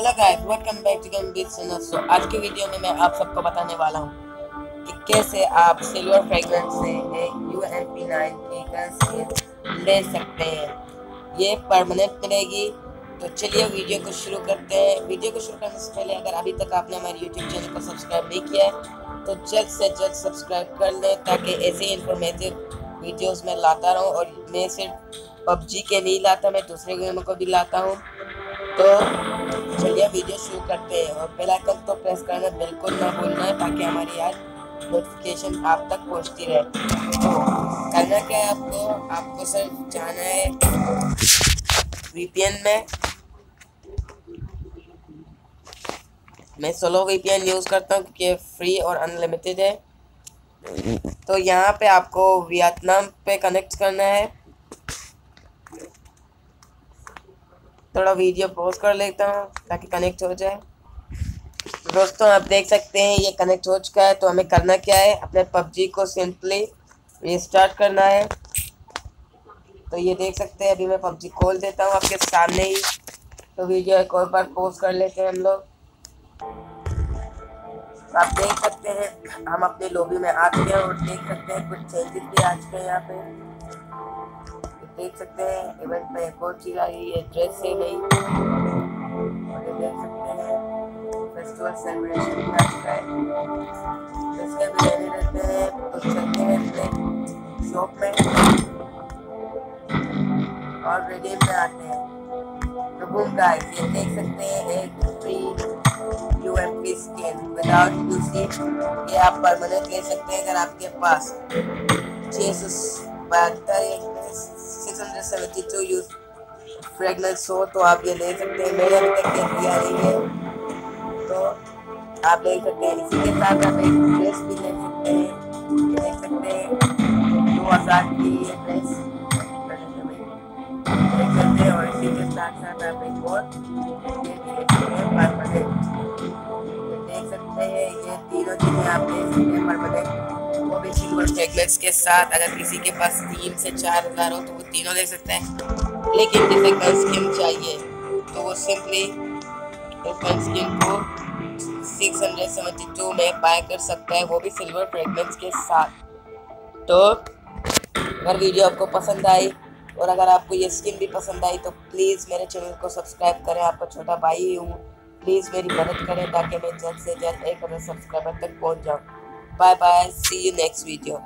Hello guys welcome back to game with channel so आज के video में मैं आप सबको बताने वाला हूँ कि कैसे आप सिल्वर फ्रेगरेंस से यू एम पी नाइन की गन स्किन ले सकते हैं। ये परमानेंट मिलेगी। तो चलिए वीडियो को शुरू करते हैं। वीडियो को शुरू करने से पहले अगर अभी तक आपने हमारे यूट्यूब चैनल को सब्सक्राइब नहीं किया है तो जल्द से जल्द सब्सक्राइब कर लें ताकि ऐसे इन्फॉर्मेटिव वीडियोस में लाता रहूँ और मैं सिर्फ़ पबजी के नहीं लाता, मैं दूसरे गेमों को भी लाता हूँ। तो चलिए वीडियो शुरू करते हैं और बेल आइकन तो प्रेस करना बिल्कुल ना भूलना है ताकि हमारी यार नोटिफिकेशन आप तक पहुँचती रहे। करना क्या है आपको? आपको सर जाना है वीपीएन में। मैं सोलो वीपीएन यूज़ करता हूँ क्योंकि फ्री और अनलिमिटेड है। तो यहाँ पे आपको वियतनाम पे कनेक्ट करना है। थोड़ा वीडियो पॉज कर लेता हूँ ताकि कनेक्ट हो जाए। दोस्तों, आप देख सकते हैं, ये कनेक्ट हो चुका है तो हमें करना क्या है? अपने पबजी को सिंपली रिस्टार्ट करना है। तो ये देख सकते हैं, अभी मैं पबजी खोल देता हूँ आपके सामने ही। तो वीडियो एक और बार पोज कर लेते हैं हम लोग। तो आप देख सकते हैं, हम अपने लॉबी में आ चुके हैं और देख सकते हैं कुछ चेंजेस भी आ चुके हैं यहाँ पे। देख सकते हैं इवेंट में और चीज़ आई है ड्रेस से गई और ये देख सकते हैं फेस्टिवल सेलिब्रेशन आ चुका है। इसके भी हैं चलते हैं। शॉप में और आते हैं। तो गाइस ये देख सकते हैं, एक free U M P without UC ये आप परमानेंट ले सकते हैं अगर आपके पास। छः सौ बहत्तर six hundred seventy two use fragrance हो तो आप ये ले सकते हैं। मेरे अभी तक ये आ नहीं है तो आप ले सकते हैं। इसी के साथ आप एक ड्रेस भी ले सकते हैं। ये देख सकते हैं। दो हज़ार की ये ड्रेस देख सकते हैं और इसी के साथ साथ आप एक और भी सिल्वर के साथ अगर किसी के पास तीन से चार हज़ार हो तो वो तीनों ले सकते हैं। लेकिन जैसे गन स्किन चाहिए तो वो सिंपली गन स्किन को 672 में बाय कर सकता है, वो भी सिल्वर फ्रेगनेंस के साथ। तो अगर वीडियो आपको पसंद आई और अगर आपको ये स्किन भी पसंद आई तो प्लीज़ मेरे चैनल को सब्सक्राइब करें। आपका छोटा भाई ही हूँ प्लीज़ मेरी मदद करें ताकि मैं जल्द से जल्द एक हज़ार सब्सक्राइबर तक पहुँच जाऊँ। Bye bye. See you next video.